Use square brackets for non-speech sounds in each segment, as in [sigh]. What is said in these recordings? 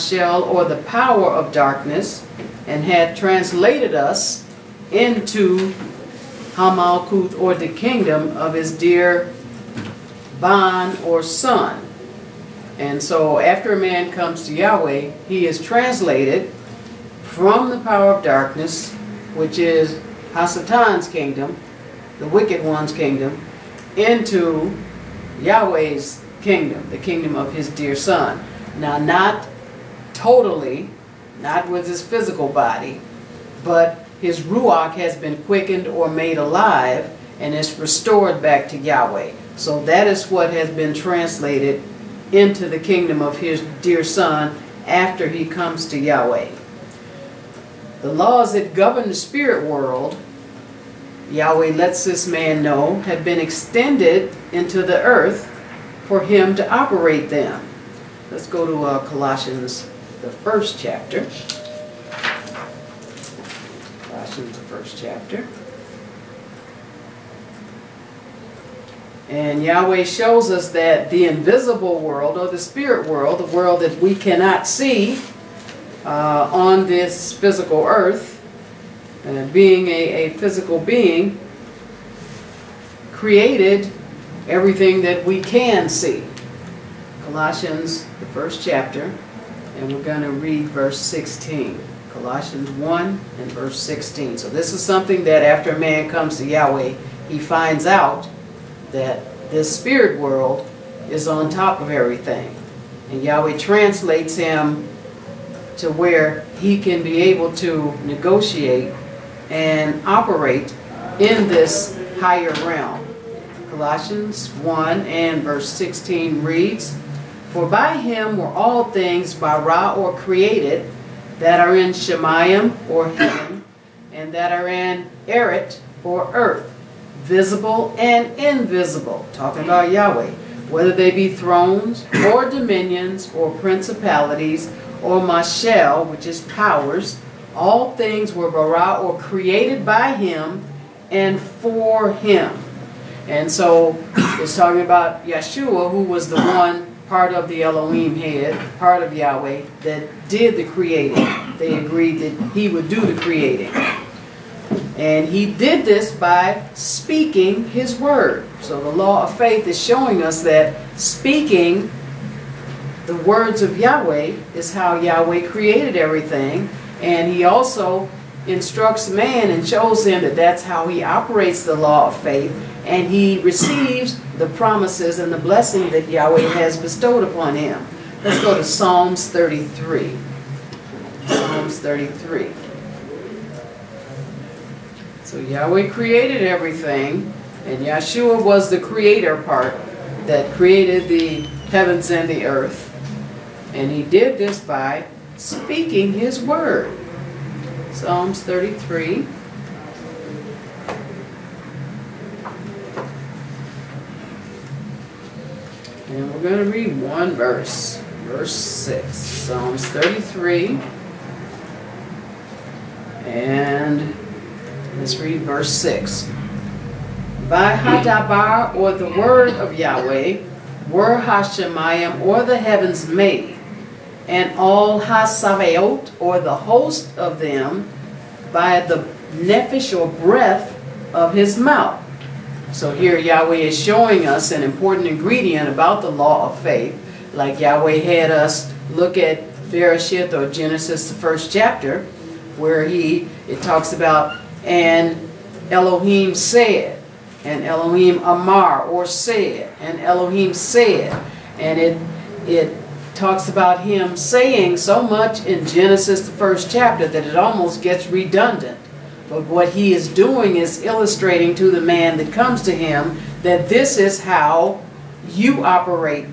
Hamashel, or the power of darkness, and had translated us into Hamalkuth, or the kingdom of his dear Ben, or son. And so after a man comes to Yahweh, he is translated from the power of darkness, which is Hasatan's kingdom, the wicked one's kingdom, into Yahweh's kingdom, the kingdom of his dear son. Now, not totally, not with his physical body, but his Ruach has been quickened or made alive and is restored back to Yahweh. So that is what has been translated into the kingdom of his dear son after he comes to Yahweh. The laws that govern the spirit world, Yahweh lets this man know, have been extended into the earth for him to operate them. Let's go to uh, Colossians, the first chapter. Colossians, the first chapter. And Yahweh shows us that the invisible world, or the spirit world, the world that we cannot see uh, on this physical earth, uh, being a, a physical being, created everything that we can see. Colossians, the first chapter, and we're going to read verse 16. Colossians 1 and verse 16. So this is something that after a man comes to Yahweh, he finds out that this spirit world is on top of everything. And Yahweh translates him to where he can be able to negotiate and operate in this higher realm. Colossians 1 and verse 16 reads, For by him were all things bara or created that are in Shemayim or heaven, and that are in Eretz or earth visible and invisible, talking about Yahweh, whether they be thrones or dominions or principalities or mashel, which is powers, all things were bara or created by him and for him. And so it's talking about Yeshua, who was the one part of the Elohim head, part of Yahweh, that did the creating. They agreed that he would do the creating. And he did this by speaking his word. So the law of faith is showing us that speaking the words of Yahweh is how Yahweh created everything. And he also instructs man and shows him that that's how he operates the law of faith. And he receives the promises and the blessing that Yahweh has bestowed upon him. Let's go to Psalms 33. Psalms 33. So Yahweh created everything, and Yeshua was the creator part that created the heavens and the earth. And he did this by speaking his word. Psalms 33. And we're going to read one verse, verse 6. Psalms 33. And Let's read verse 6. By Hadabar, or the word of Yahweh, were Hashemayim, or the heavens made, and all Hasaveot, or the host of them, by the nephesh, or breath of his mouth. So here Yahweh is showing us an important ingredient about the law of faith, like Yahweh had us look at Bereshith, or Genesis, the first chapter, where he, it talks about and Elohim said, and Elohim Amar, or said, and Elohim said. And it, it talks about him saying so much in Genesis, the first chapter, that it almost gets redundant. But what he is doing is illustrating to the man that comes to him that this is how you operate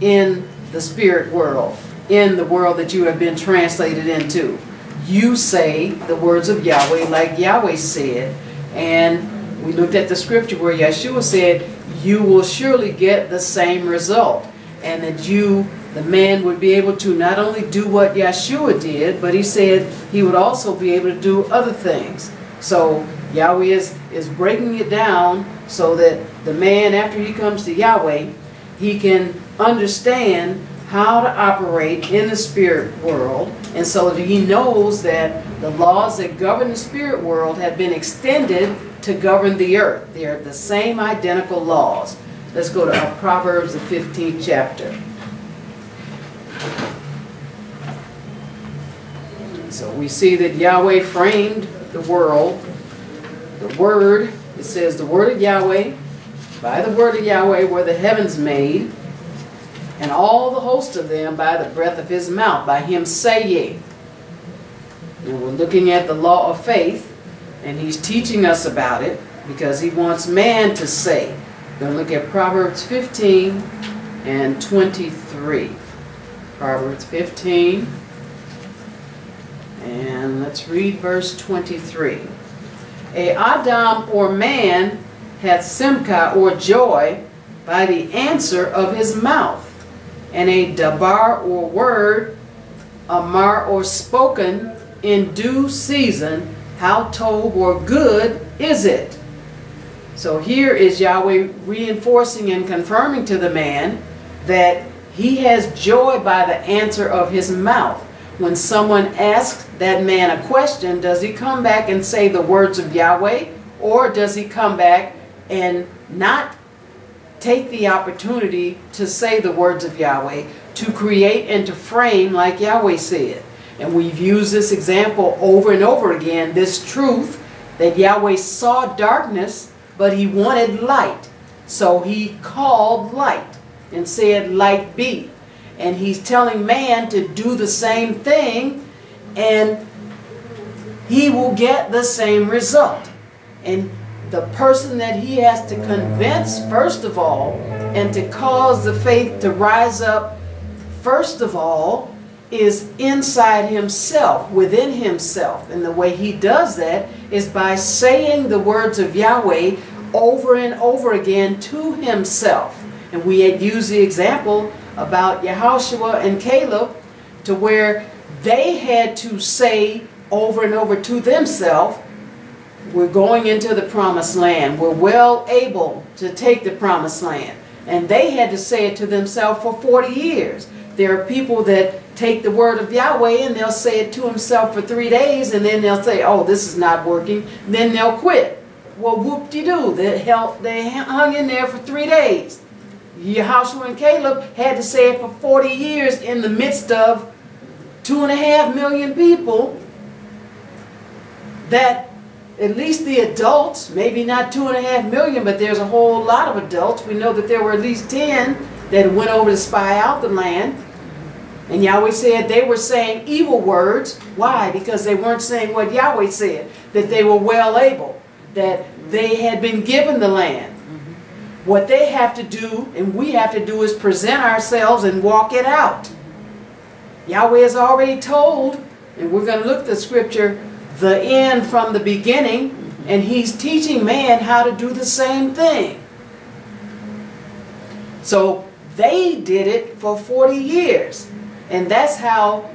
in the spirit world, in the world that you have been translated into you say the words of Yahweh like Yahweh said. And we looked at the scripture where Yeshua said, you will surely get the same result. And that you, the man, would be able to not only do what Yeshua did, but he said he would also be able to do other things. So Yahweh is, is breaking it down so that the man, after he comes to Yahweh, he can understand how to operate in the spirit world. And so he knows that the laws that govern the spirit world have been extended to govern the earth. They are the same identical laws. Let's go to Proverbs, the 15th chapter. So we see that Yahweh framed the world. The word, it says the word of Yahweh, by the word of Yahweh were the heavens made, and all the host of them by the breath of his mouth, by him saying. And we're looking at the law of faith, and he's teaching us about it because he wants man to say. We're going to look at Proverbs 15 and 23. Proverbs 15 and let's read verse 23. A Adam or man hath simcha or joy by the answer of his mouth, and a dabar or word, amar or spoken in due season, how tov or good is it? So here is Yahweh reinforcing and confirming to the man that he has joy by the answer of his mouth. When someone asks that man a question, does he come back and say the words of Yahweh? Or does he come back and not take the opportunity to say the words of Yahweh, to create and to frame like Yahweh said? And we've used this example over and over again, this truth that Yahweh saw darkness, but he wanted light. So he called light and said, light be. And he's telling man to do the same thing and he will get the same result. And the person that he has to convince, first of all, and to cause the faith to rise up, first of all, is inside himself, within himself. And the way he does that is by saying the words of Yahweh over and over again to himself. And we had used the example about Yahushua and Caleb to where they had to say over and over to themselves, we're going into the promised land. We're well able to take the promised land. And they had to say it to themselves for 40 years. There are people that take the word of Yahweh and they'll say it to themselves for three days and then they'll say, oh, this is not working. Then they'll quit. Well, whoop-de-doo. They, they hung in there for three days. Yahushua and Caleb had to say it for 40 years in the midst of two and a half million people that at least the adults, maybe not two and a half million, but there's a whole lot of adults. We know that there were at least 10 that went over to spy out the land. And Yahweh said they were saying evil words. Why? Because they weren't saying what Yahweh said, that they were well able, that they had been given the land. What they have to do, and we have to do, is present ourselves and walk it out. Yahweh has already told, and we're going to look at the scripture, the end from the beginning, and he's teaching man how to do the same thing. So they did it for 40 years. And that's how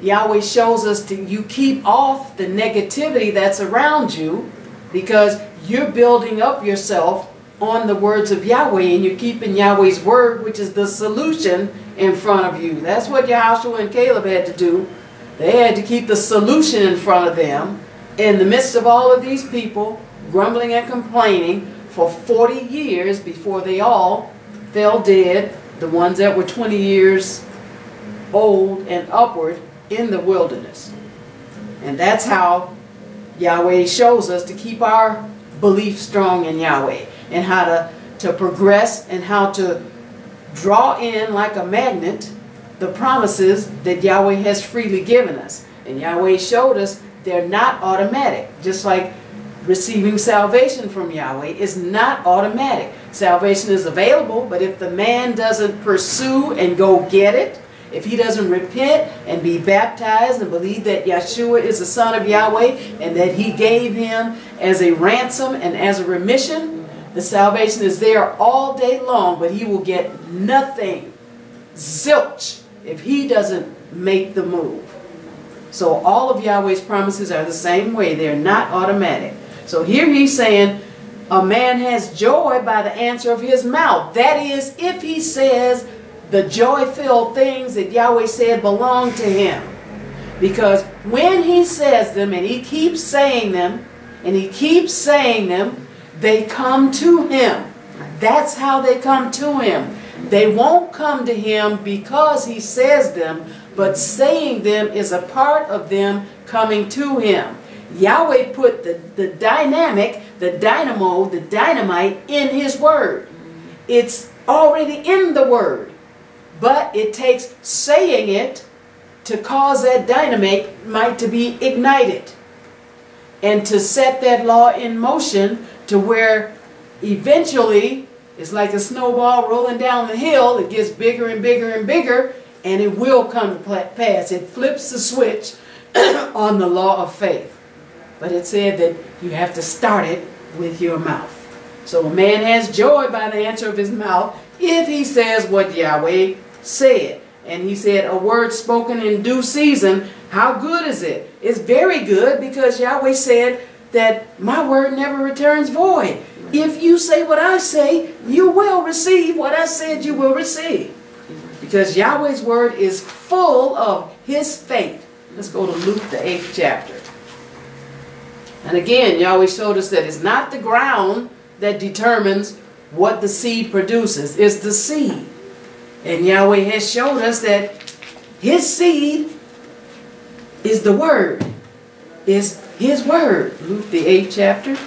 Yahweh shows us to you keep off the negativity that's around you because you're building up yourself on the words of Yahweh and you're keeping Yahweh's word, which is the solution, in front of you. That's what Joshua and Caleb had to do. They had to keep the solution in front of them in the midst of all of these people grumbling and complaining for 40 years before they all fell dead, the ones that were 20 years old and upward in the wilderness. And that's how Yahweh shows us to keep our belief strong in Yahweh and how to, to progress and how to draw in like a magnet the promises that Yahweh has freely given us. And Yahweh showed us they're not automatic. Just like receiving salvation from Yahweh is not automatic. Salvation is available, but if the man doesn't pursue and go get it, if he doesn't repent and be baptized and believe that Yeshua is the Son of Yahweh and that he gave him as a ransom and as a remission, the salvation is there all day long, but he will get nothing, zilch, if he doesn't make the move. So all of Yahweh's promises are the same way. They're not automatic. So here he's saying, a man has joy by the answer of his mouth. That is, if he says the joy-filled things that Yahweh said belong to him. Because when he says them and he keeps saying them and he keeps saying them, they come to him. That's how they come to him. They won't come to him because he says them, but saying them is a part of them coming to him. Yahweh put the, the dynamic, the dynamo, the dynamite in his word. It's already in the word. But it takes saying it to cause that dynamite might to be ignited and to set that law in motion to where eventually it's like a snowball rolling down the hill. It gets bigger and bigger and bigger and it will come to pass. It flips the switch [clears throat] on the law of faith. But it said that you have to start it with your mouth. So a man has joy by the answer of his mouth if he says what Yahweh said. And he said, a word spoken in due season, how good is it? It's very good because Yahweh said that my word never returns void. If you say what I say, you will receive what I said you will receive. Because Yahweh's word is full of his faith. Let's go to Luke, the 8th chapter. And again, Yahweh showed us that it's not the ground that determines what the seed produces. It's the seed. And Yahweh has showed us that his seed is the word. Is his word. Luke the 8th chapter.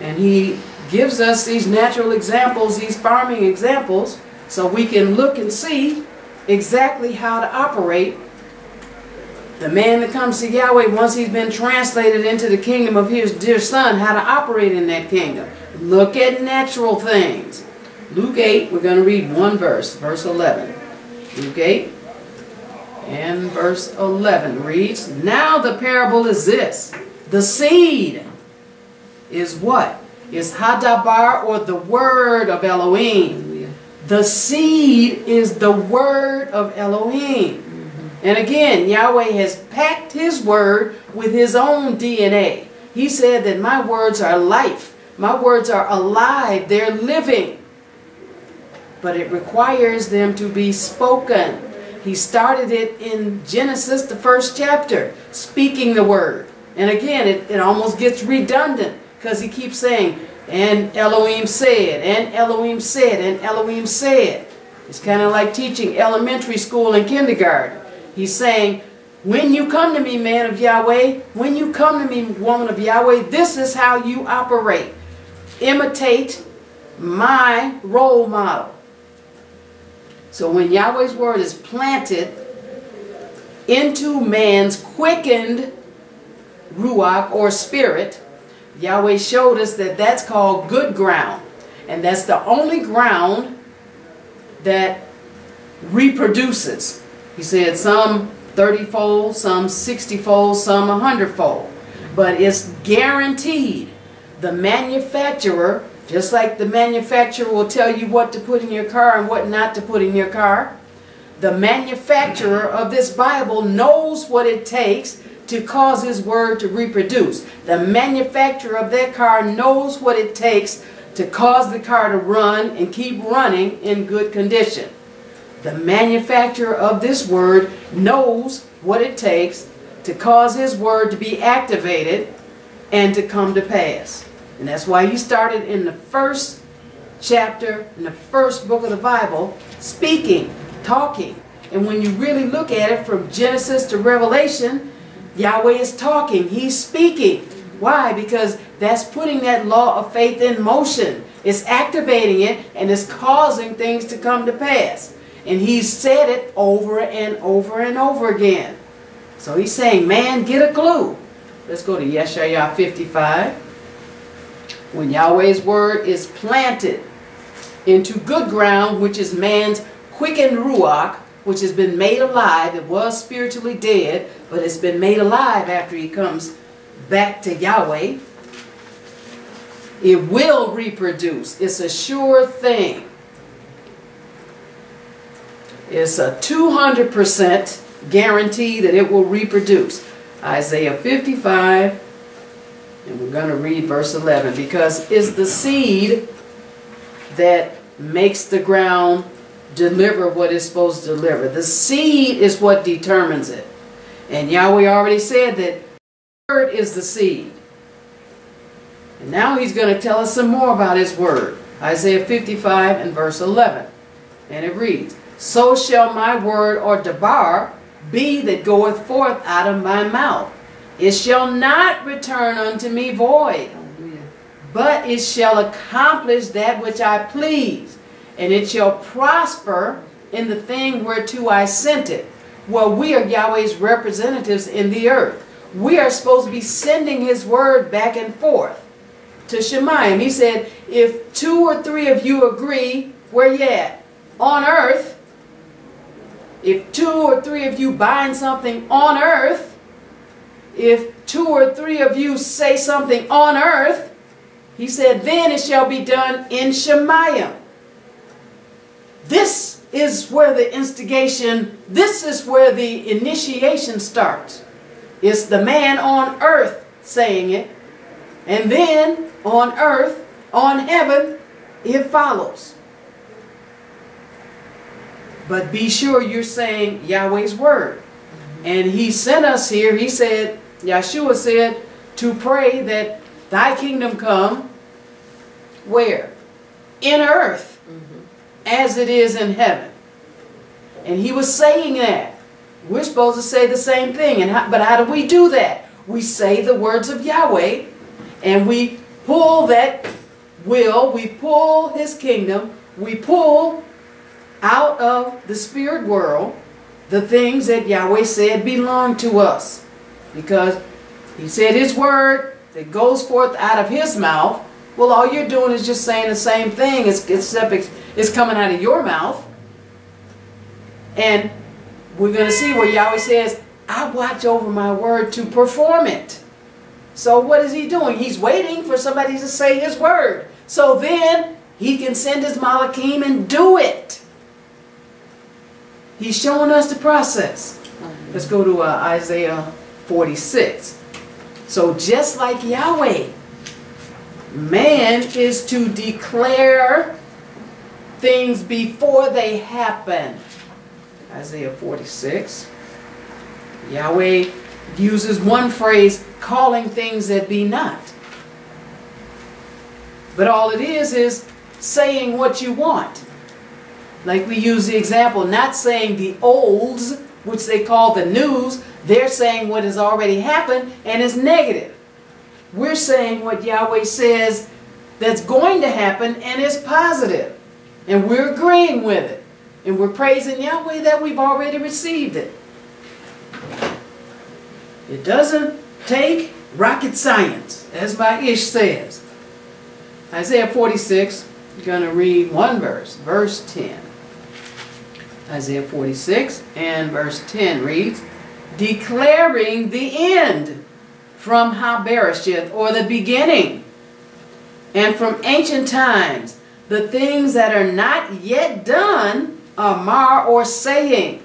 And he gives us these natural examples, these farming examples, so we can look and see exactly how to operate. The man that comes to Yahweh, once he's been translated into the kingdom of his dear son, how to operate in that kingdom. Look at natural things. Luke 8, we're going to read one verse, verse 11. Luke 8 and verse 11 reads, Now the parable is this. The seed is what? Is Hadabar or the word of Elohim. The seed is the word of Elohim. Mm-hmm. And again, Yahweh has packed his word with his own DNA. He said that my words are life. My words are alive. They're living but it requires them to be spoken. He started it in Genesis, the first chapter, speaking the word. And again, it, it almost gets redundant because he keeps saying, and Elohim said, and Elohim said, and Elohim said. It's kind of like teaching elementary school and kindergarten. He's saying, when you come to me, man of Yahweh, when you come to me, woman of Yahweh, this is how you operate. Imitate my role model. So when Yahweh's word is planted into man's quickened ruach or spirit, Yahweh showed us that that's called good ground. And that's the only ground that reproduces. He said some 30-fold, some 60-fold, some 100-fold. But it's guaranteed. The manufacturer just like the manufacturer will tell you what to put in your car and what not to put in your car, the manufacturer of this Bible knows what it takes to cause his word to reproduce. The manufacturer of that car knows what it takes to cause the car to run and keep running in good condition. The manufacturer of this word knows what it takes to cause his word to be activated and to come to pass. And that's why he started in the first chapter, in the first book of the Bible, speaking, talking. And when you really look at it from Genesis to Revelation, Yahweh is talking. He's speaking. Why? Because that's putting that law of faith in motion. It's activating it and it's causing things to come to pass. And he's said it over and over and over again. So he's saying, man, get a clue. Let's go to Yeshaya 55 when Yahweh's word is planted into good ground, which is man's quickened ruach, which has been made alive. It was spiritually dead, but it's been made alive after he comes back to Yahweh. It will reproduce. It's a sure thing. It's a 200% guarantee that it will reproduce. Isaiah 55 and we're going to read verse 11 because it's the seed that makes the ground deliver what it's supposed to deliver. The seed is what determines it. And Yahweh already said that word is the seed. And now he's going to tell us some more about his word. Isaiah 55 and verse 11. And it reads, So shall my word or debar be that goeth forth out of my mouth. It shall not return unto me void, but it shall accomplish that which I please, and it shall prosper in the thing whereto I sent it. Well, we are Yahweh's representatives in the earth. We are supposed to be sending his word back and forth to Shemayim. He said, if two or three of you agree, where you at? On earth. If two or three of you bind something on earth, if two or three of you say something on earth, he said, then it shall be done in Shemayim. This is where the instigation, this is where the initiation starts. It's the man on earth saying it. And then on earth, on heaven, it follows. But be sure you're saying Yahweh's word. And he sent us here, he said, Yeshua said, to pray that thy kingdom come, where? In earth, mm-hmm. as it is in heaven. And he was saying that. We're supposed to say the same thing. And how, but how do we do that? We say the words of Yahweh and we pull that will, we pull his kingdom, we pull out of the spirit world the things that Yahweh said belong to us. Because he said his word that goes forth out of his mouth, well, all you're doing is just saying the same thing, except it's coming out of your mouth. And we're going to see where Yahweh says, I watch over my word to perform it. So what is he doing? He's waiting for somebody to say his word. So then he can send his Malachim and do it. He's showing us the process. Let's go to uh, Isaiah 46. So just like Yahweh, man is to declare things before they happen. Isaiah 46. Yahweh uses one phrase, calling things that be not. But all it is is saying what you want. Like we use the example, not saying the olds, which they call the news, they're saying what has already happened and is negative. We're saying what Yahweh says that's going to happen and is positive. And we're agreeing with it. And we're praising Yahweh that we've already received it. It doesn't take rocket science, as my Ish says. Isaiah 46, you're going to read one verse, verse 10. Isaiah 46 and verse 10 reads, Declaring the end from Habereshith, or the beginning, and from ancient times, the things that are not yet done, Amar or saying,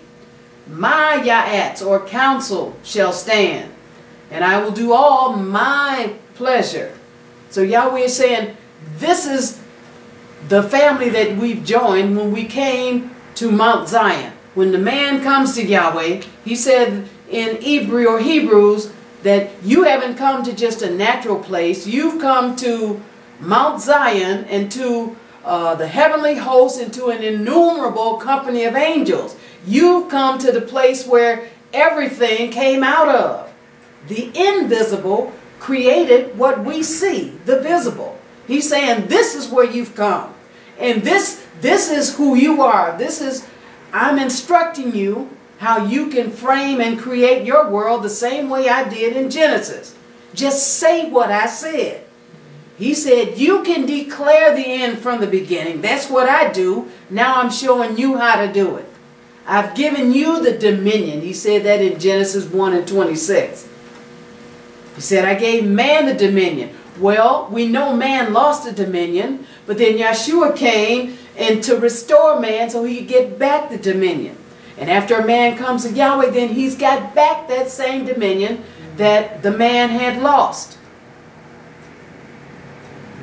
my ya'ats or counsel shall stand, and I will do all my pleasure. So Yahweh is saying, this is the family that we've joined when we came to Mount Zion. When the man comes to Yahweh, he said in Hebrew or Hebrews that you haven't come to just a natural place. You've come to Mount Zion and to uh, the heavenly host and to an innumerable company of angels. You've come to the place where everything came out of. The invisible created what we see, the visible. He's saying this is where you've come. And this this is who you are. This is I'm instructing you how you can frame and create your world the same way I did in Genesis. Just say what I said. He said, you can declare the end from the beginning. That's what I do. Now I'm showing you how to do it. I've given you the dominion. He said that in Genesis 1 and 26. He said, I gave man the dominion. Well, we know man lost the dominion, but then Yeshua came and to restore man so he could get back the dominion. And after a man comes to Yahweh, then he's got back that same dominion that the man had lost.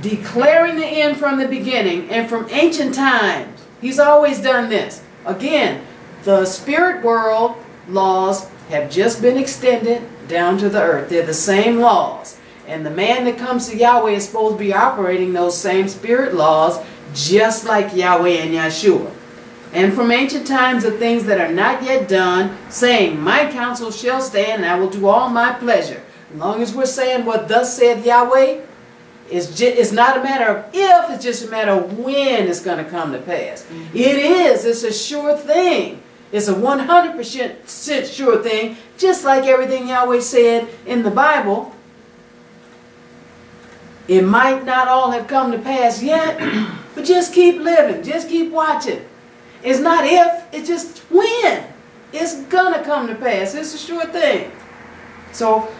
declaring the end from the beginning and from ancient times. He's always done this. Again, the spirit world laws have just been extended down to the earth. They're the same laws. And the man that comes to Yahweh is supposed to be operating those same spirit laws just like Yahweh and Yeshua. And from ancient times the things that are not yet done, saying, My counsel shall stand, and I will do all my pleasure. As long as we're saying what thus saith Yahweh, it's, just, it's not a matter of if, it's just a matter of when it's going to come to pass. Mm -hmm. It is. It's a sure thing. It's a 100% sure thing, just like everything Yahweh said in the Bible. It might not all have come to pass yet, [clears throat] but just keep living. Just keep watching. It's not if, it's just when. It's to come to pass. It's a sure thing. So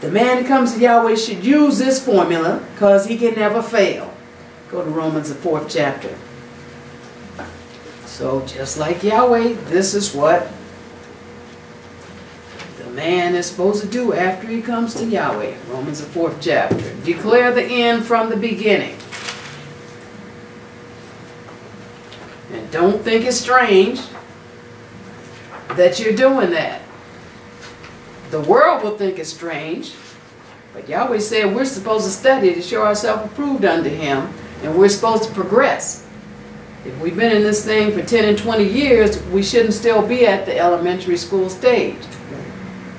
the man that comes to Yahweh should use this formula because he can never fail. Go to Romans, the fourth chapter. So just like Yahweh, this is what the man is supposed to do after he comes to Yahweh. Romans, the fourth chapter. Declare the end from the beginning. Don't think it's strange that you're doing that. The world will think it's strange, but Yahweh said we're supposed to study to show ourselves approved unto Him, and we're supposed to progress. If we've been in this thing for 10 and 20 years, we shouldn't still be at the elementary school stage.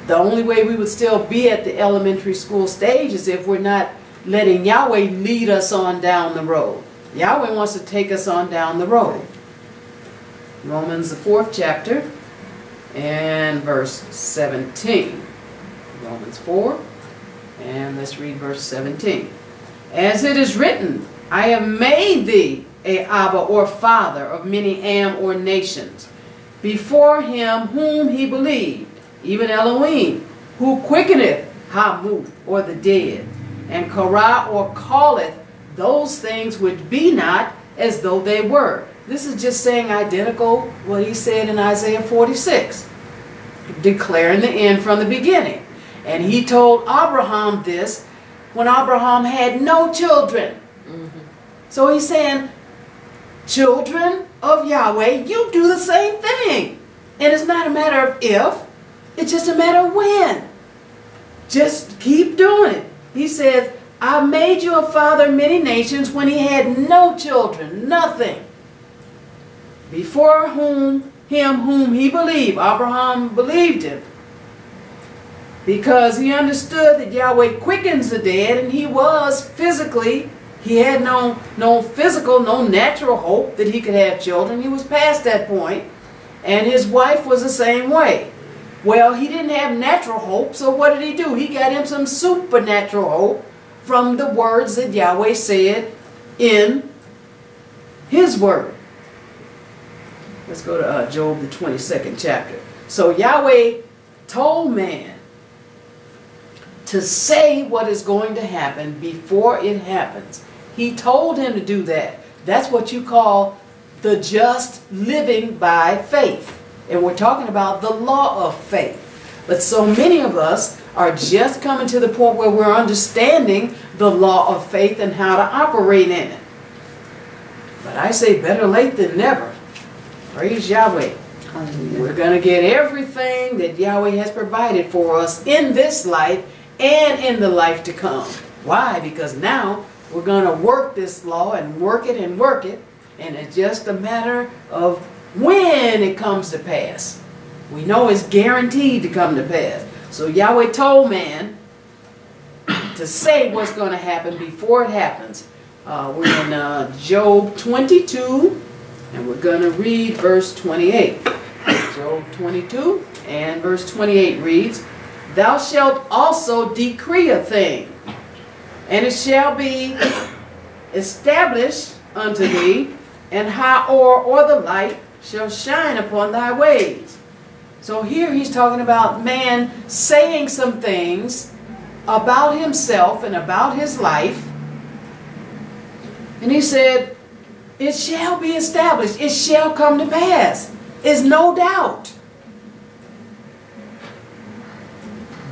The only way we would still be at the elementary school stage is if we're not letting Yahweh lead us on down the road. Yahweh wants to take us on down the road. Romans, the fourth chapter, and verse 17. Romans 4, and let's read verse 17. As it is written, I have made thee a Abba or father of many am or nations, before him whom he believed, even Elohim, who quickeneth Hamuth or the dead, and Kara or calleth those things which be not as though they were. This is just saying identical what he said in Isaiah 46, declaring the end from the beginning. And he told Abraham this when Abraham had no children. Mm -hmm. So he's saying, children of Yahweh, you do the same thing. And it's not a matter of if, it's just a matter of when. Just keep doing it. He says, I made you a father of many nations when he had no children, nothing before whom him whom he believed. Abraham believed him. Because he understood that Yahweh quickens the dead and he was physically, he had no, no physical, no natural hope that he could have children. He was past that. And his wife was the same way. Well, he didn't have natural hope, so what did he do? He got him some supernatural hope from the words that Yahweh said in his word. Let's go to uh, Job, the 22nd chapter. So Yahweh told man to say what is going to happen before it happens. He told him to do that. That's what you call the just living by faith. And we're talking about the law of faith. But so many of us are just coming to the point where we're understanding the law of faith and how to operate in it. But I say better late than never. Praise Yahweh. Hallelujah. We're going to get everything that Yahweh has provided for us in this life and in the life to come. Why? Because now we're going to work this law and work it and work it. And it's just a matter of when it comes to pass. We know it's guaranteed to come to pass. So Yahweh told man to say what's going to happen before it happens. Uh, we're in uh, Job 22, and we're going to read verse 28. Job 22 and verse 28 reads, Thou shalt also decree a thing, and it shall be established unto thee, and high or or the light shall shine upon thy ways. So here he's talking about man saying some things about himself and about his life. And he said, it shall be established. It shall come to pass. Is no doubt.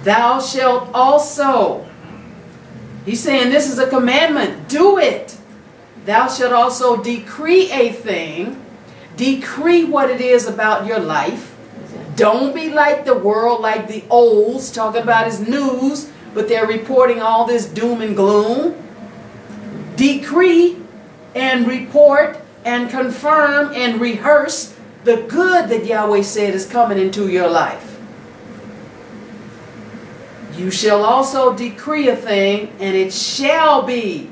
Thou shalt also He's saying this is a commandment. Do it. Thou shalt also decree a thing. Decree what it is about your life. Don't be like the world, like the olds, talking about his news, but they're reporting all this doom and gloom. Decree and report and confirm and rehearse the good that Yahweh said is coming into your life. You shall also decree a thing, and it shall be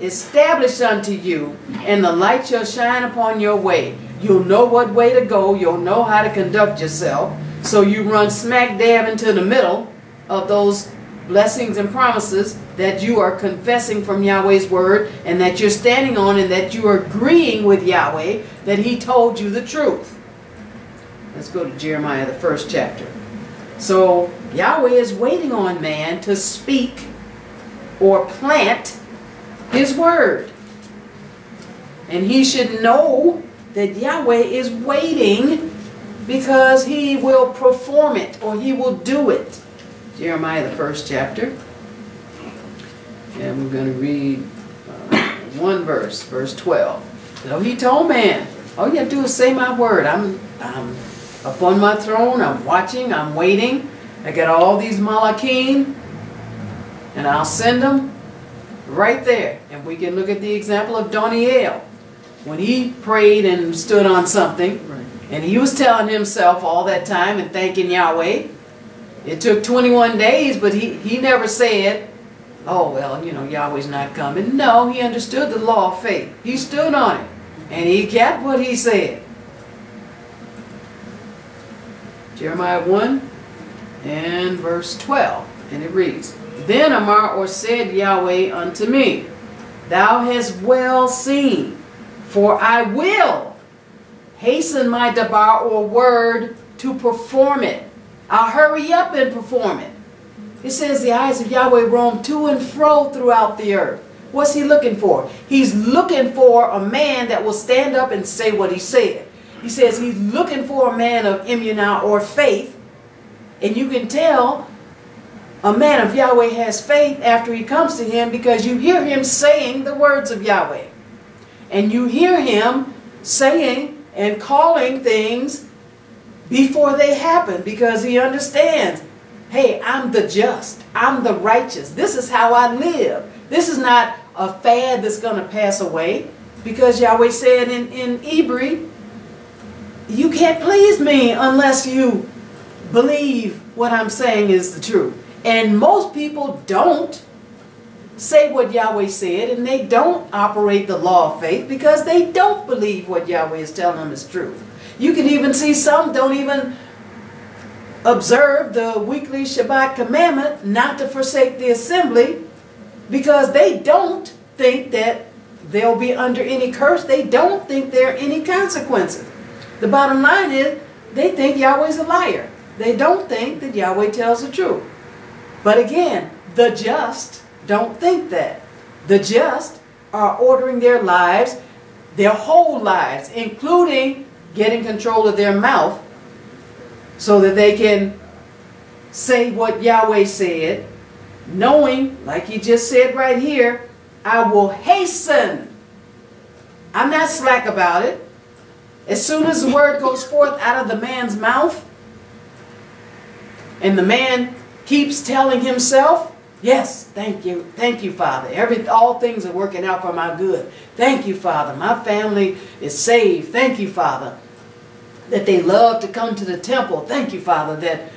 established unto you, and the light shall shine upon your way. You'll know what way to go, you'll know how to conduct yourself. So you run smack dab into the middle of those blessings and promises that you are confessing from Yahweh's word and that you're standing on and that you are agreeing with Yahweh that he told you the truth. Let's go to Jeremiah, the first chapter. So Yahweh is waiting on man to speak or plant his word. And he should know that Yahweh is waiting because he will perform it or he will do it. Jeremiah, the first chapter. And we're going to read uh, one verse, verse 12. So he told man, all you have to do is say my word. I'm, I'm up on my throne. I'm watching. I'm waiting. I got all these malachim, and I'll send them right there. And we can look at the example of Daniel. When he prayed and stood on something, right. and he was telling himself all that time and thanking Yahweh. It took 21 days, but he, he never said, oh, well, you know, Yahweh's not coming. No, he understood the law of faith. He stood on it, and he kept what he said. Jeremiah 1 and verse 12. And it reads, Then Amar or said Yahweh unto me, Thou hast well seen, for I will hasten my dabar or word to perform it. I'll hurry up and perform it. It says the eyes of Yahweh roam to and fro throughout the earth. What's he looking for? He's looking for a man that will stand up and say what he said. He says he's looking for a man of emunah or faith. And you can tell a man of Yahweh has faith after he comes to him because you hear him saying the words of Yahweh. And you hear him saying and calling things before they happen because he understands, hey, I'm the just. I'm the righteous. This is how I live. This is not a fad that's going to pass away because Yahweh said in, in Hebrew, you can't please me unless you believe what I'm saying is the truth. And most people don't say what Yahweh said and they don't operate the law of faith because they don't believe what Yahweh is telling them is true. You can even see some don't even observe the weekly Shabbat commandment not to forsake the assembly because they don't think that they'll be under any curse. They don't think there are any consequences. The bottom line is they think Yahweh's a liar. They don't think that Yahweh tells the truth. But again, the just don't think that. The just are ordering their lives, their whole lives, including getting control of their mouth so that they can say what Yahweh said, knowing, like he just said right here, I will hasten. I'm not slack about it. As soon as the word goes forth out of the man's mouth, and the man keeps telling himself, Yes, thank you. Thank you, Father. Every all things are working out for my good. Thank you, Father. My family is saved. Thank you, Father. That they love to come to the temple. Thank you, Father, that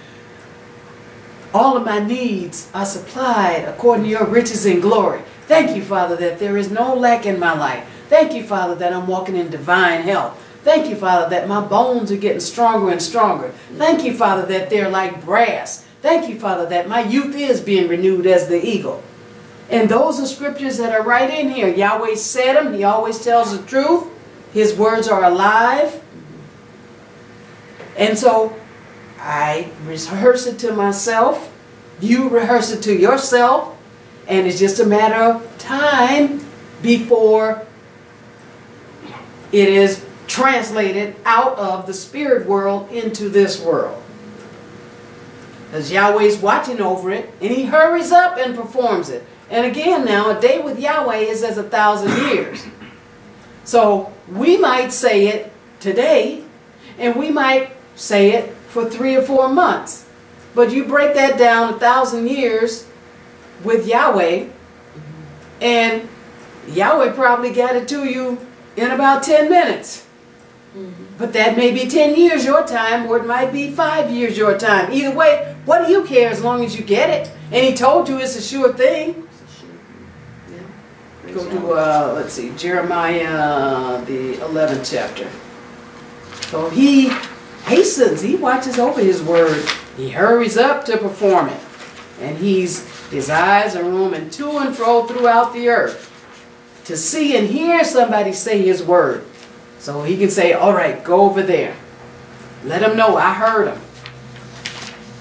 all of my needs are supplied according to your riches and glory. Thank you, Father, that there is no lack in my life. Thank you, Father, that I'm walking in divine health. Thank you, Father, that my bones are getting stronger and stronger. Thank you, Father, that they're like brass. Thank you, Father, that my youth is being renewed as the eagle. And those are scriptures that are right in here. Yahweh said them. He always tells the truth. His words are alive. And so I rehearse it to myself. You rehearse it to yourself. And it's just a matter of time before it is translated out of the spirit world into this world. As Yahweh's watching over it, and he hurries up and performs it. And again now, a day with Yahweh is as a thousand years. So we might say it today, and we might say it for three or four months. But you break that down a thousand years with Yahweh, and Yahweh probably got it to you in about 10 minutes. But that may be 10 years your time, or it might be five years your time. Either way, what do you care as long as you get it? And he told you it's a sure thing. Go to, uh, let's see, Jeremiah, the 11th chapter. So he hastens, he watches over his word. He hurries up to perform it. And he's, his eyes are roaming to and fro throughout the earth to see and hear somebody say his word. So he can say, all right, go over there. Let them know I heard them.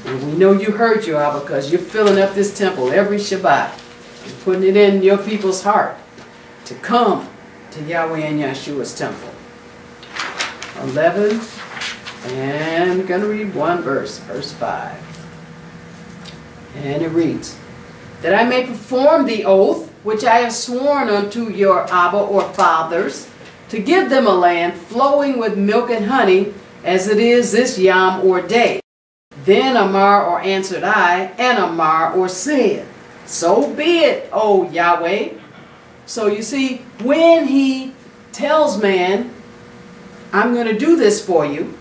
And we know you heard you, Abba, because you're filling up this temple every Shabbat. and putting it in your people's heart to come to Yahweh and Yahshua's temple. 11, and I'm going to read one verse, verse 5. And it reads, That I may perform the oath which I have sworn unto your Abba or fathers, to give them a land flowing with milk and honey, as it is this yam or day. Then Amar or answered I, and Amar or said, So be it, O Yahweh. So you see, when he tells man, I'm going to do this for you,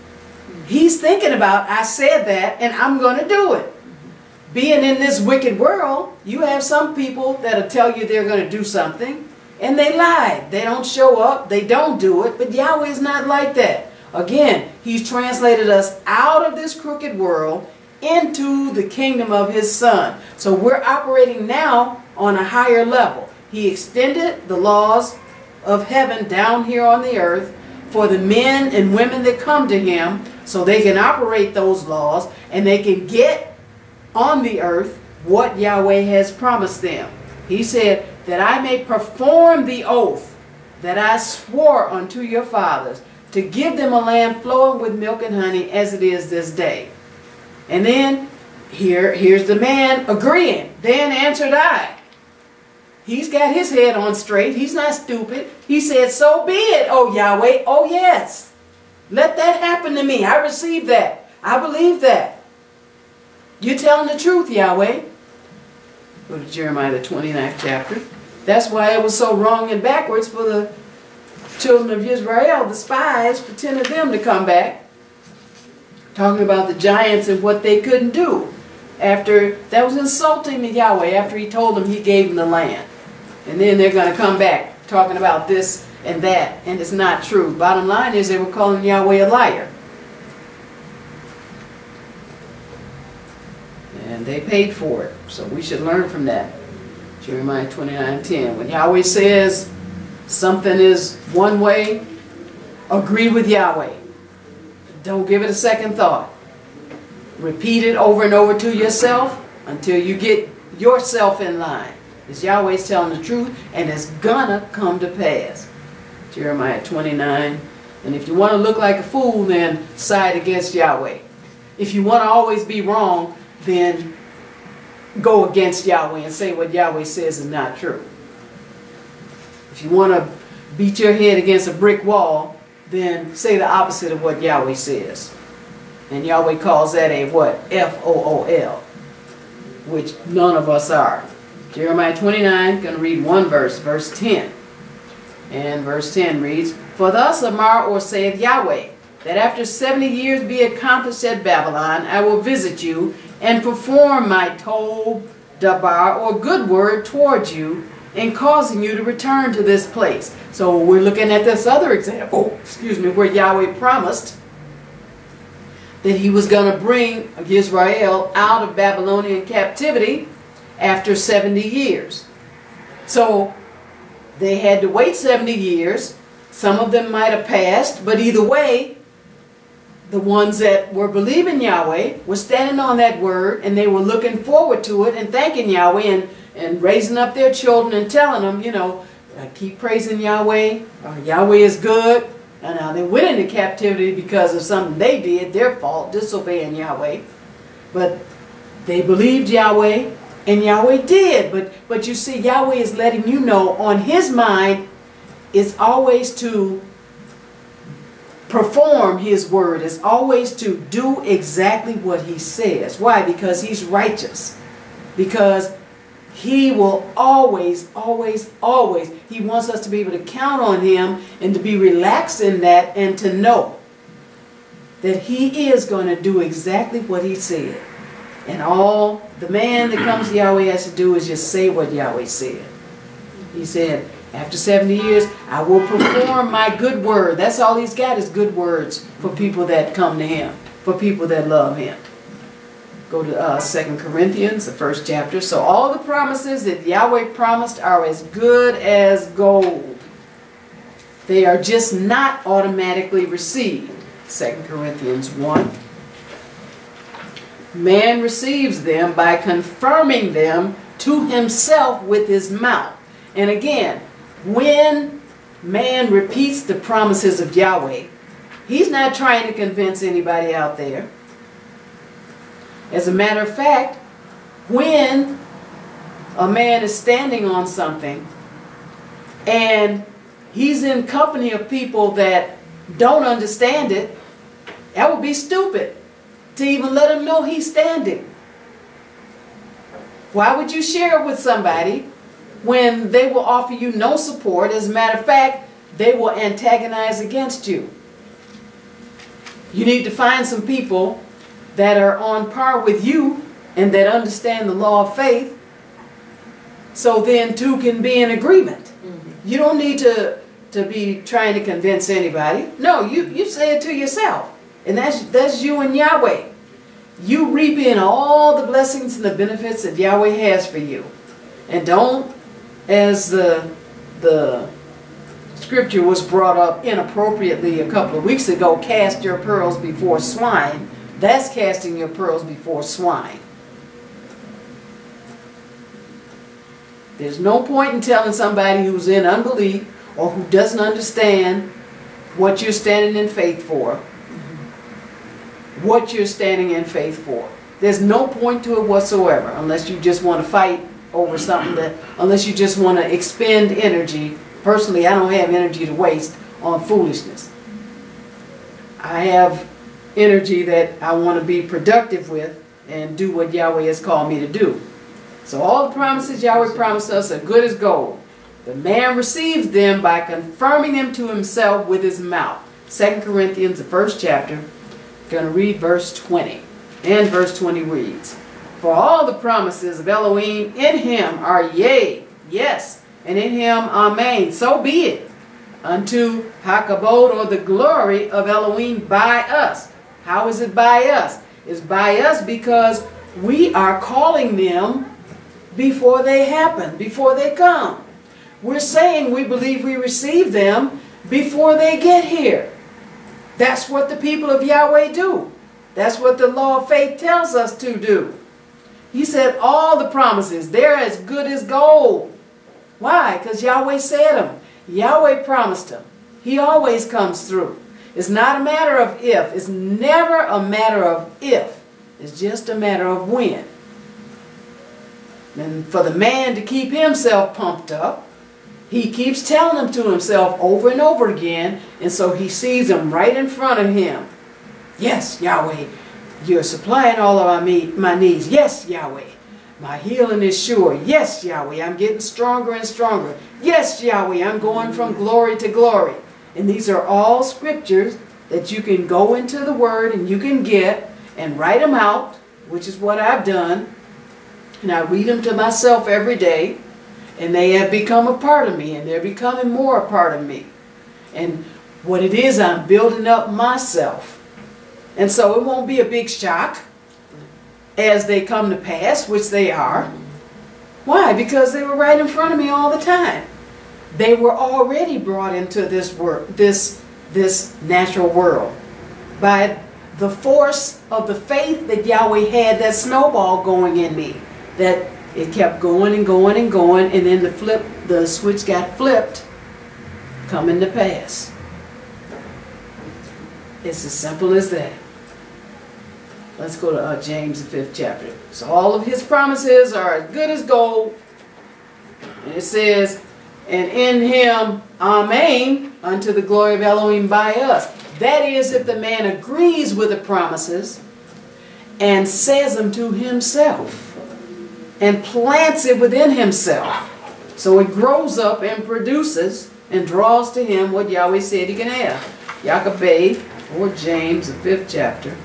he's thinking about, I said that, and I'm going to do it. Being in this wicked world, you have some people that'll tell you they're going to do something, and they lie. They don't show up, they don't do it, but Yahweh is not like that. Again, he's translated us out of this crooked world into the kingdom of his son. So we're operating now on a higher level. He extended the laws of heaven down here on the earth for the men and women that come to him so they can operate those laws and they can get on the earth what Yahweh has promised them. He said, that I may perform the oath that I swore unto your fathers to give them a land flowing with milk and honey as it is this day. And then here, here's the man agreeing. Then answered I. He's got his head on straight. He's not stupid. He said, So be it, O Yahweh. Oh, yes. Let that happen to me. I receive that. I believe that. You're telling the truth, Yahweh. Go to Jeremiah, the 29th chapter. That's why it was so wrong and backwards for the children of Israel, the spies, for 10 of them to come back. Talking about the giants and what they couldn't do. After, that was insulting to Yahweh after he told them he gave them the land. And then they're going to come back talking about this and that, and it's not true. Bottom line is they were calling Yahweh a liar. And they paid for it. So we should learn from that. Jeremiah 29:10. When Yahweh says something is one way, agree with Yahweh. Don't give it a second thought. Repeat it over and over to yourself until you get yourself in line. Because Yahweh's telling the truth and it's gonna come to pass. Jeremiah 29. And if you want to look like a fool, then side against Yahweh. If you want to always be wrong, then go against Yahweh and say what Yahweh says is not true. If you want to beat your head against a brick wall, then say the opposite of what Yahweh says. And Yahweh calls that a what? F-O-O-L, which none of us are. Jeremiah 29, going to read one verse, verse 10. And verse 10 reads, For thus Amar or saith Yahweh, that after 70 years be accomplished at Babylon, I will visit you and perform my tov, dabar, or good word towards you in causing you to return to this place. So we're looking at this other example, excuse me, where Yahweh promised that he was going to bring Israel out of Babylonian captivity after 70 years. So they had to wait 70 years. Some of them might have passed, but either way, the ones that were believing Yahweh were standing on that word and they were looking forward to it and thanking Yahweh and, and raising up their children and telling them, you know, uh, keep praising Yahweh. Uh, Yahweh is good. And now they went into captivity because of something they did, their fault, disobeying Yahweh. But they believed Yahweh And Yahweh did, but but you see, Yahweh is letting you know on his mind is always to perform his word, is always to do exactly what he says. Why? Because he's righteous. Because he will always, always, always, he wants us to be able to count on him and to be relaxed in that and to know that he is going to do exactly what he said. And all the man that comes to Yahweh has to do is just say what Yahweh said. He said, after 70 years, I will perform my good word. That's all he's got is good words for people that come to him, for people that love him. Go to uh, 2 Corinthians, the first chapter. So all the promises that Yahweh promised are as good as gold. They are just not automatically received. 2 Corinthians 1. Man receives them by confirming them to himself with his mouth. And again, when man repeats the promises of Yahweh, he's not trying to convince anybody out there. As a matter of fact, when a man is standing on something and he's in company of people that don't understand it, that would be stupid to even let him know he's standing. Why would you share it with somebody when they will offer you no support. As a matter of fact, they will antagonize against you. You need to find some people that are on par with you and that understand the law of faith so then two can be in agreement. Mm-hmm. You don't need to, to be trying to convince anybody. No, you, you say it to yourself. And that's, that's you and Yahweh. You reap in all the blessings and the benefits that Yahweh has for you. And don't as the, the scripture was brought up inappropriately a couple of weeks ago, cast your pearls before swine. That's casting your pearls before swine. There's no point in telling somebody who's in unbelief or who doesn't understand what you're standing in faith for, what you're standing in faith for. There's no point to it whatsoever unless you just want to fight over something that, unless you just want to expend energy. Personally, I don't have energy to waste on foolishness. I have energy that I want to be productive with and do what Yahweh has called me to do. So all the promises Yahweh promised us are good as gold. The man receives them by confirming them to himself with his mouth. 2 Corinthians, the first chapter, going to read verse 20. And verse 20 reads, for all the promises of Elohim in him are yea, yes, and in him amen. So be it unto Hakabod or the glory of Elohim by us. How is it by us? It's by us because we are calling them before they happen, before they come. We're saying we believe we receive them before they get here. That's what the people of Yahweh do. That's what the law of faith tells us to do. He said all the promises, they're as good as gold. Why? Because Yahweh said them. Yahweh promised them. He always comes through. It's not a matter of if. It's never a matter of if. It's just a matter of when. And for the man to keep himself pumped up, he keeps telling them to himself over and over again, and so he sees them right in front of him. Yes, Yahweh, you're supplying all of my, needs. Yes, Yahweh. My healing is sure. Yes, Yahweh. I'm getting stronger and stronger. Yes, Yahweh. I'm going from glory to glory. And these are all scriptures that you can go into the Word and you can get and write them out, which is what I've done. And I read them to myself every day. And they have become a part of me. And they're becoming more a part of me. And what it is, I'm building up myself and so it won't be a big shock as they come to pass, which they are. Why? Because they were right in front of me all the time. They were already brought into this world, this this natural world by the force of the faith that Yahweh had that snowball going in me. That it kept going and going and going, and then the flip, the switch got flipped, coming to pass. It's as simple as that. Let's go to uh, James, the fifth chapter. So all of his promises are as good as gold. And it says, and in him, amen, unto the glory of Elohim by us. That is, if the man agrees with the promises and says them to himself and plants it within himself. So it grows up and produces and draws to him what Yahweh said he can have. Yaqabe, or James, the fifth chapter.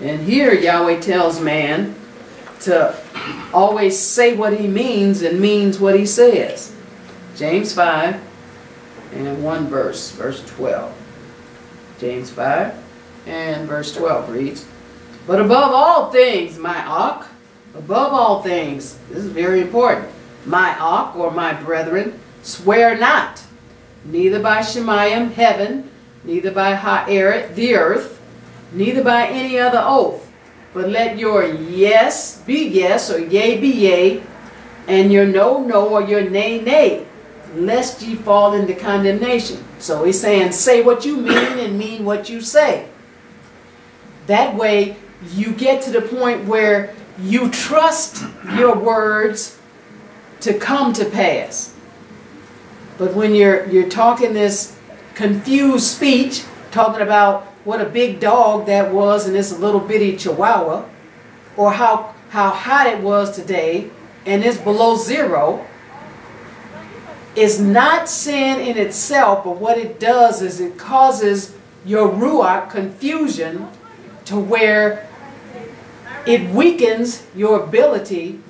And here Yahweh tells man to always say what he means and means what he says. James 5 and one verse, verse 12. James 5 and verse 12 reads, But above all things, my Ak, above all things, this is very important, my Ak, or my brethren, swear not, neither by Shemayim, heaven, neither by Ha'eretz, the earth, neither by any other oath, but let your yes be yes, or yea be yea, and your no, no, or your nay, nay, lest ye fall into condemnation. So he's saying, say what you mean and mean what you say. That way, you get to the point where you trust your words to come to pass. But when you're, you're talking this confused speech, talking about what a big dog that was in this little bitty chihuahua, or how, how hot it was today, and it's below zero, is not sin in itself, but what it does is it causes your ruach confusion to where it weakens your ability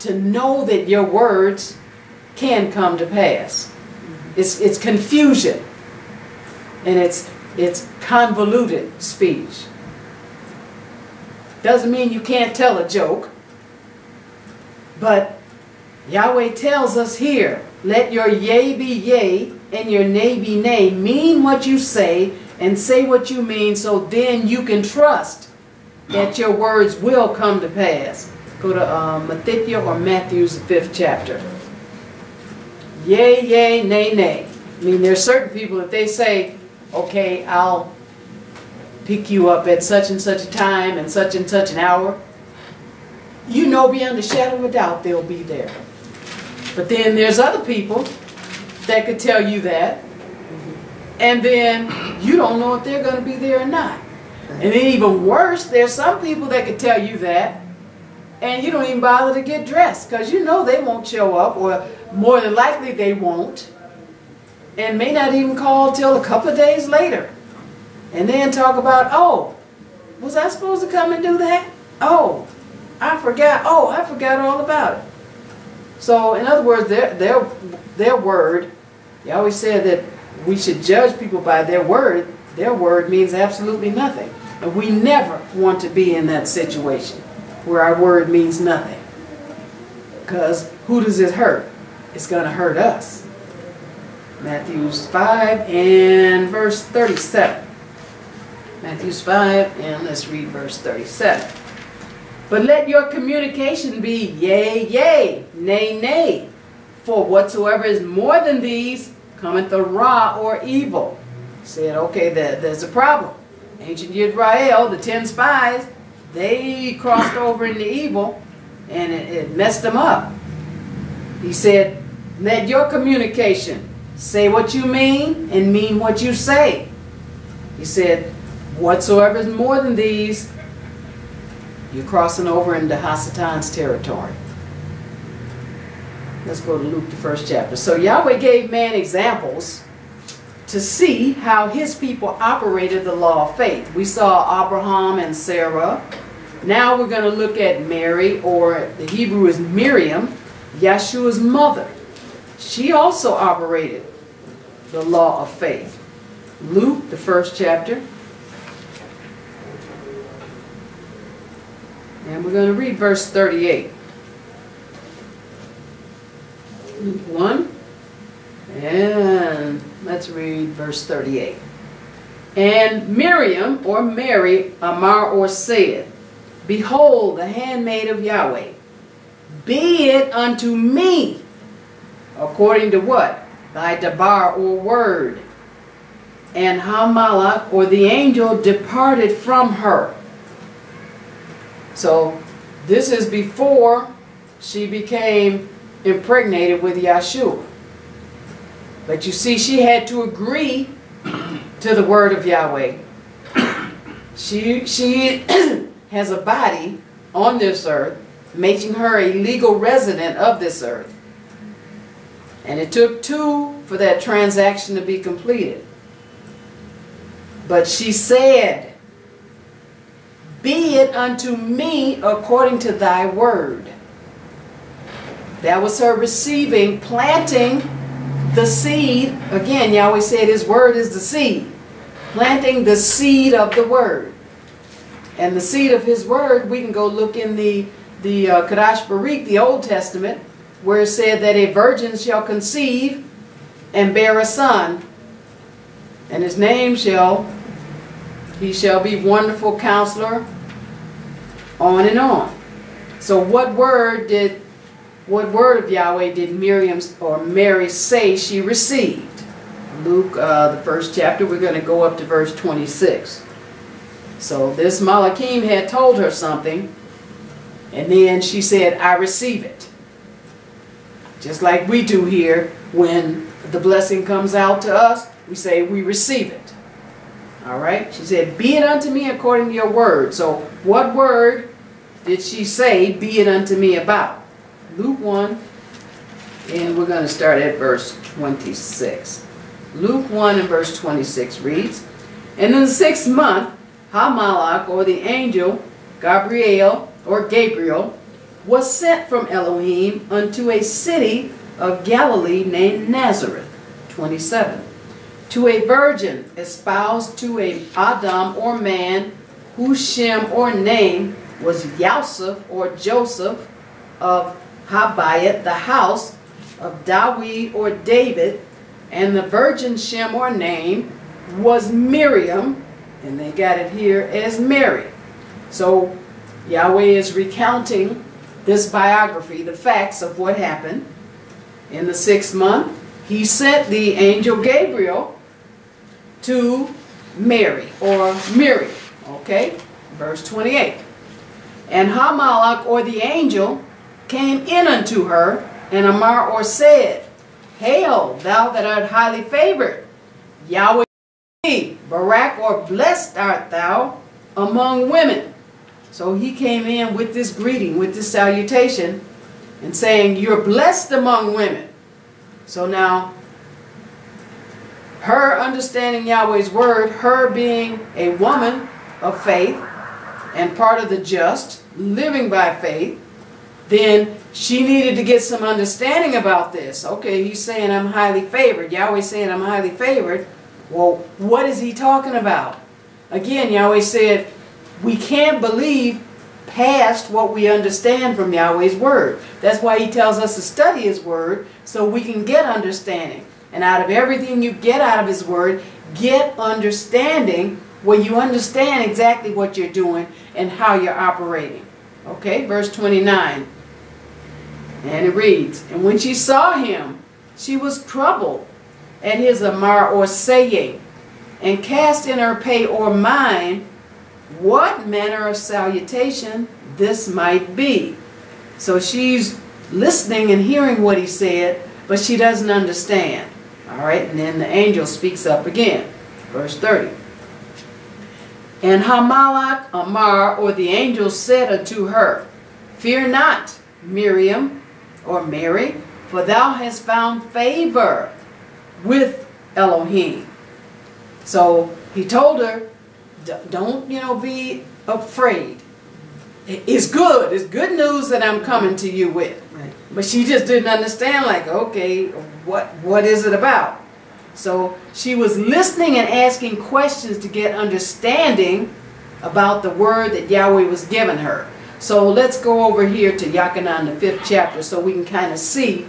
to know that your words can come to pass. It's, it's confusion. And it's, it's convoluted speech. Doesn't mean you can't tell a joke. But Yahweh tells us here, let your yea be yea and your nay be nay. Mean what you say and say what you mean so then you can trust that your words will come to pass. Go to um, Matthew or Matthew's fifth chapter. Yea, yea, nay, nay. I mean, there's certain people, if they say, okay, I'll pick you up at such and such a time and such and such an hour, you know beyond a shadow of a doubt they'll be there. But then there's other people that could tell you that, and then you don't know if they're going to be there or not. And then even worse, there's some people that could tell you that, and you don't even bother to get dressed because you know they won't show up, or more than likely they won't, and may not even call till a couple of days later. And then talk about, oh, was I supposed to come and do that? Oh, I forgot. Oh, I forgot all about it. So, in other words, their, their, their word, he always said that we should judge people by their word. Their word means absolutely nothing. We never want to be in that situation where our word means nothing. Because who does it hurt? It's going to hurt us. Matthews 5 and verse 37. Matthews 5 and let's read verse 37. But let your communication be yea, yea, nay, nay. For whatsoever is more than these cometh the ra or evil. Said, okay, there, there's a problem. Ancient Israel, the ten spies, they crossed over into evil and it, it messed them up. He said, let your communication say what you mean and mean what you say. He said, whatsoever is more than these you're crossing over into Hasatan's territory. Let's go to Luke, the first chapter. So Yahweh gave man examples to see how his people operated the law of faith. We saw Abraham and Sarah. Now we're going to look at Mary, or the Hebrew is Miriam, Yeshua's mother. She also operated the law of faith. Luke, the first chapter. And we're going to read verse 38. Luke 1. And let's read verse 38. And Miriam, or Mary, Amar, or said, Behold, the handmaid of Yahweh, be it unto me, according to what? Thy dabar, or word. and Hamalak, or the angel, departed from her. So this is before she became impregnated with Yahshua. But you see, she had to agree to the word of Yahweh. She, she [clears throat] has a body on this earth, making her a legal resident of this earth. And it took two for that transaction to be completed. But she said, Be it unto me according to thy word. That was her receiving, planting the seed. Again, Yahweh said his word is the seed. Planting the seed of the word. And the seed of his word, we can go look in the, the uh, Kadash Barik, the Old Testament, where it said that a virgin shall conceive and bear a son, and his name shall, he shall be wonderful counselor, on and on. So what word did, what word of Yahweh did Miriam or Mary say she received? Luke, uh, the first chapter, we're going to go up to verse 26. So this Malachim had told her something, and then she said, I receive it. Just like we do here when the blessing comes out to us, we say we receive it. All right? She said, Be it unto me according to your word. So, what word did she say, Be it unto me about? Luke 1, and we're going to start at verse 26. Luke 1 and verse 26 reads, And in the sixth month, Hamalak, or the angel, Gabriel, or Gabriel, was sent from Elohim unto a city of Galilee named Nazareth. 27. To a virgin espoused to a Adam or man whose shem or name was Yosef or Joseph of Habayat, the house of Dawi or David, and the virgin shem or name was Miriam, and they got it here as Mary. So Yahweh is recounting this biography, the facts of what happened. In the sixth month, he sent the angel Gabriel to Mary, or Mary, okay? Verse 28. And Hamalak, or the angel, came in unto her, and Amar, or said, Hail, thou that art highly favored, Yahweh, Barak, or blessed art thou among women. So he came in with this greeting, with this salutation, and saying, You're blessed among women. So now, her understanding Yahweh's word, her being a woman of faith and part of the just, living by faith, then she needed to get some understanding about this. Okay, he's saying I'm highly favored. Yahweh's saying I'm highly favored. Well, what is he talking about? Again, Yahweh said, we can't believe past what we understand from Yahweh's Word. That's why He tells us to study His Word so we can get understanding. And out of everything you get out of His Word, get understanding where you understand exactly what you're doing and how you're operating. Okay, verse 29. And it reads, And when she saw him, she was troubled at his amar or saying, and cast in her pay or mind what manner of salutation this might be. So she's listening and hearing what he said, but she doesn't understand. All right, and then the angel speaks up again. Verse 30. And Hamalak Amar, or the angel, said unto her, Fear not, Miriam, or Mary, for thou hast found favor with Elohim. So he told her, don't, you know, be afraid. It's good. It's good news that I'm coming to you with. Right. But she just didn't understand, like, okay, what what is it about? So she was listening and asking questions to get understanding about the word that Yahweh was giving her. So let's go over here to Yachanan, the fifth chapter, so we can kind of see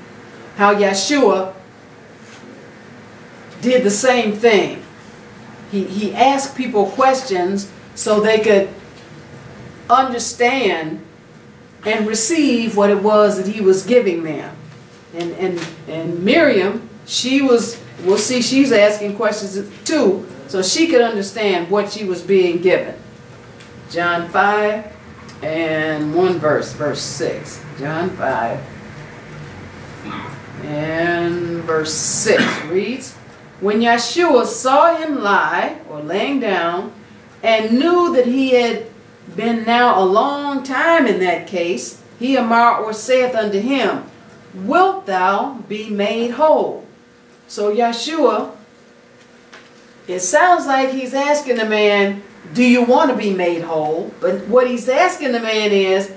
how Yeshua did the same thing. He, he asked people questions so they could understand and receive what it was that he was giving them. And, and, and Miriam, she was, we'll see she's asking questions too so she could understand what she was being given. John 5 and one verse, verse 6. John 5 and verse 6 reads, When Yeshua saw him lie, or laying down, and knew that he had been now a long time in that case, he amar or saith unto him, Wilt thou be made whole? So Yeshua, it sounds like he's asking the man, Do you want to be made whole? But what he's asking the man is,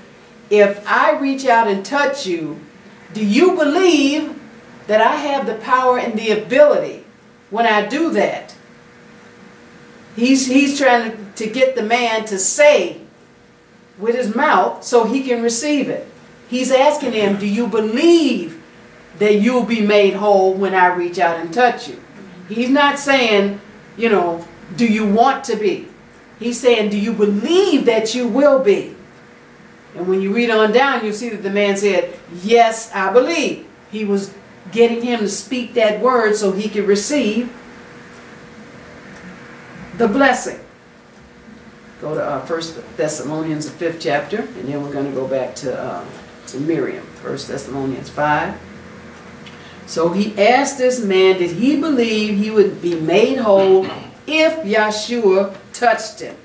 If I reach out and touch you, do you believe that I have the power and the ability when I do that? He's, he's trying to, to get the man to say with his mouth so he can receive it. He's asking him, do you believe that you'll be made whole when I reach out and touch you? He's not saying, you know, do you want to be? He's saying, do you believe that you will be? And when you read on down, you'll see that the man said, yes, I believe. He was getting him to speak that word so he could receive the blessing. Go to uh, 1 Thessalonians, the fifth chapter, and then we're going to go back to, uh, to Miriam, 1 Thessalonians 5. So he asked this man, did he believe he would be made whole if Yeshua touched him?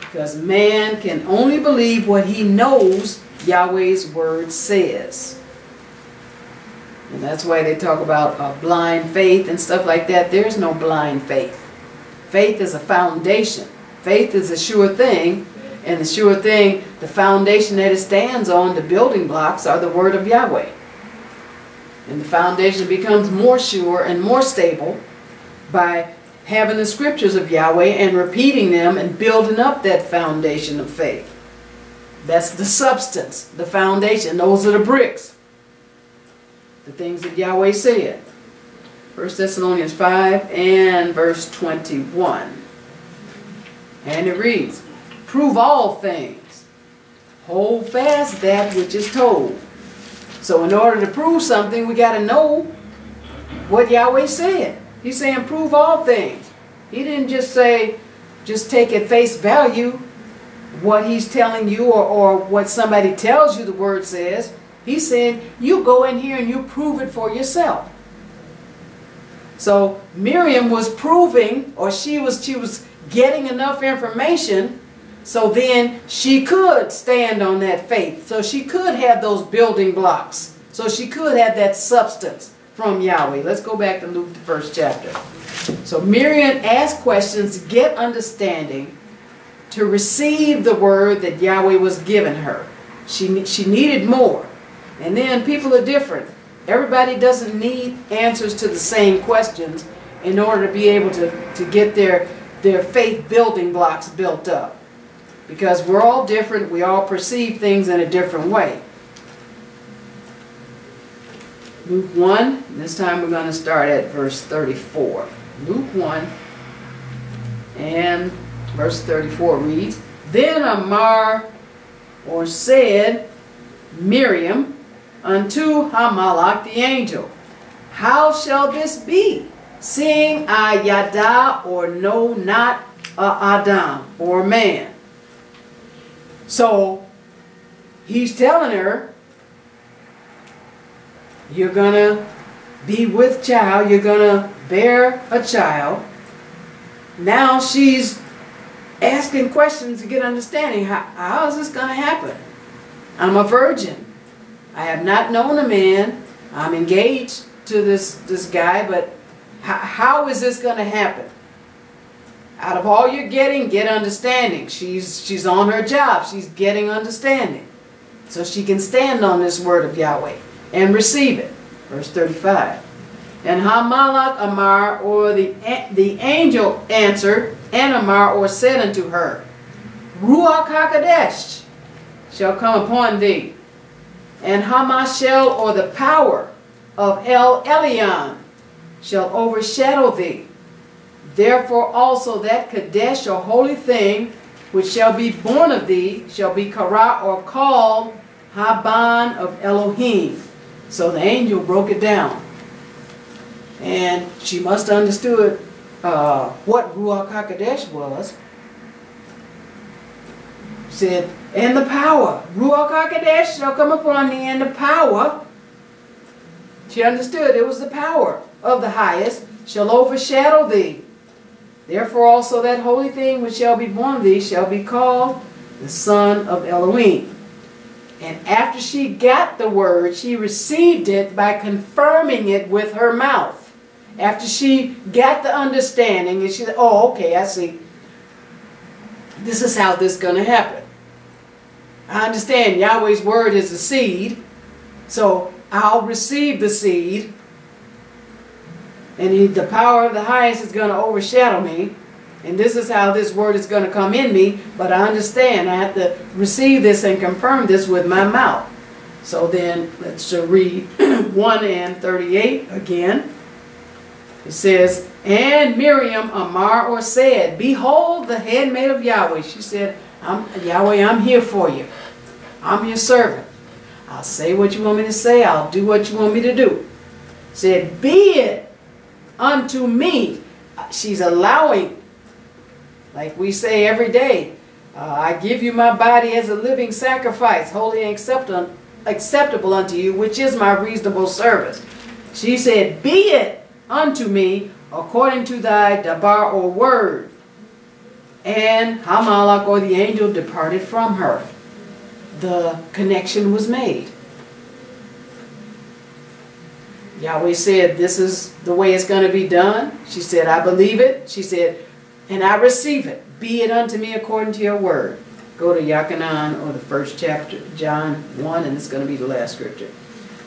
Because man can only believe what he knows Yahweh's word says. And that's why they talk about uh, blind faith and stuff like that. There's no blind faith. Faith is a foundation. Faith is a sure thing. And the sure thing, the foundation that it stands on, the building blocks, are the word of Yahweh. And the foundation becomes more sure and more stable by having the scriptures of Yahweh and repeating them and building up that foundation of faith. That's the substance, the foundation. Those are the bricks. The things that Yahweh said. 1 Thessalonians 5 and verse 21. And it reads, Prove all things. Hold fast that which is told. So in order to prove something, we got to know what Yahweh said. He's saying prove all things. He didn't just say, just take at face value what he's telling you or, or what somebody tells you the word says. He's saying, you go in here and you prove it for yourself. So Miriam was proving, or she was, she was getting enough information so then she could stand on that faith. So she could have those building blocks. So she could have that substance from Yahweh. Let's go back to Luke, the first chapter. So Miriam asked questions, to get understanding, to receive the word that Yahweh was giving her. She, she needed more. And then people are different. Everybody doesn't need answers to the same questions in order to be able to, to get their, their faith building blocks built up. Because we're all different, we all perceive things in a different way. Luke 1, this time we're going to start at verse 34. Luke 1 and verse 34 reads, Then Amar, or said Miriam, unto Hamalak the angel, How shall this be, seeing I yada or know not a Adam or man? So he's telling her, you're going to be with child, you're going to bear a child. Now she's asking questions to get understanding. How, how is this going to happen? I'm a virgin. I have not known a man. I'm engaged to this, this guy, but how, how is this going to happen? Out of all you're getting, get understanding. She's, she's on her job. She's getting understanding. So she can stand on this word of Yahweh and receive it. Verse 35. And Hamalak Amar, or the, the angel answered, and Amar, or said unto her, Ruach HaKodesh shall come upon thee, and Hamashel, or the power of El Elyon, shall overshadow thee. Therefore also that Kadesh, or holy thing, which shall be born of thee, shall be Kara, or called Haban of Elohim. So the angel broke it down. And she must have understood uh, what Ruach HaKodesh was, said, and the power. Ruach HaKodesh shall come upon thee, and the power. She understood it was the power of the highest shall overshadow thee. Therefore also that holy thing which shall be born thee shall be called the Son of Elohim. And after she got the word, she received it by confirming it with her mouth. After she got the understanding, and she said, oh, okay, I see. This is how this is going to happen. I understand Yahweh's word is a seed, so I'll receive the seed, and he, the power of the highest is going to overshadow me. And this is how this word is going to come in me, but I understand I have to receive this and confirm this with my mouth. So then let's read [clears throat] 1 and 38 again. It says, And Miriam Amar or said, Behold the handmaid of Yahweh. She said, I'm, Yahweh, I'm here for you. I'm your servant. I'll say what you want me to say. I'll do what you want me to do. Said, Be it unto me. She's allowing, like we say every day, uh, I give you my body as a living sacrifice, holy and acceptable, acceptable unto you, which is my reasonable service. She said, Be it unto me according to thy dabar or word. And Hamalak or the angel departed from her. The connection was made. Yahweh said, this is the way it's going to be done. She said, I believe it. She said, and I receive it. Be it unto me according to your word. Go to Yachanan or the first chapter, John 1, and it's going to be the last scripture.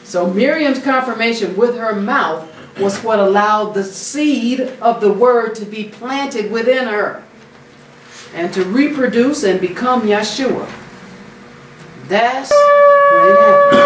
So Miriam's confirmation with her mouth was what allowed the seed of the word to be planted within her and to reproduce and become Yeshua. That's when it happened.